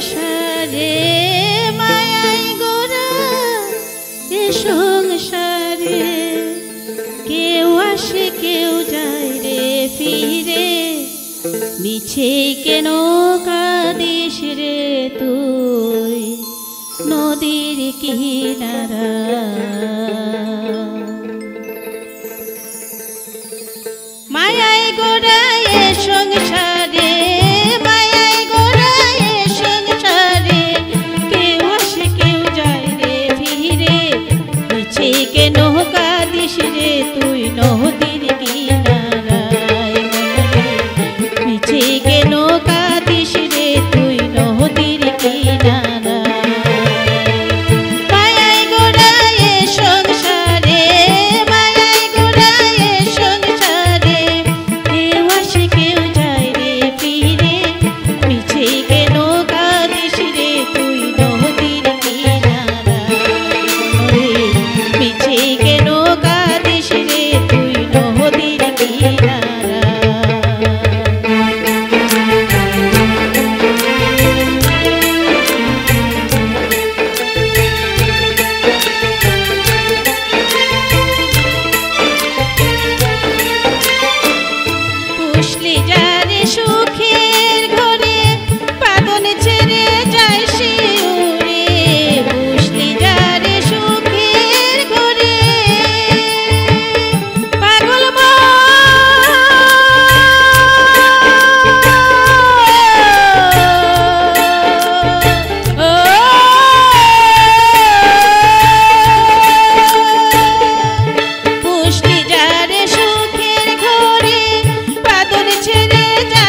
সংসারে মায়াই গোরা এ সংসারে কেউ আসে, কেউ যায় রে ফিরে। মিছে কেন কাদিস রে তুই? নদীর কিনারা। মায়াই গোড়া, এ সংসার que no